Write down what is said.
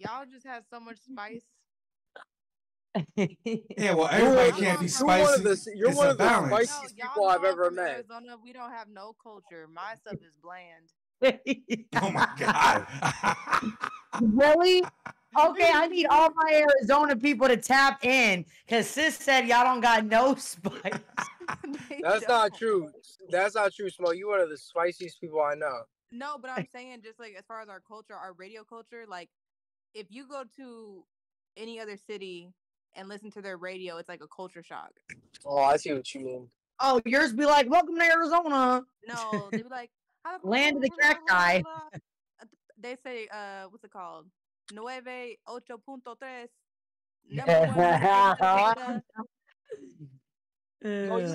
Y'all just have so much spice. Yeah, well, everybody Y'all can't be from- one spicy. the- you're It's one of the balance. Spiciest y'all people I've ever met. Arizona. We don't have no culture. My stuff is bland. Oh my god. really? Okay, I need all my Arizona people to tap in because sis said y'all don't got no spice. That's don't. true. That's not true, Smo. You are one of the spiciest people I know. No, but I'm saying just like as far as our culture, our radio culture, like if you go to any other city and listen to their radio, it's like a culture shock. Oh, I see what you mean. Oh, yours be like, welcome to Arizona. No, they be like Land of the cacti. They say, uh, what's it called? Nueve ocho punto tres. Number one music station in Florida. Oh, you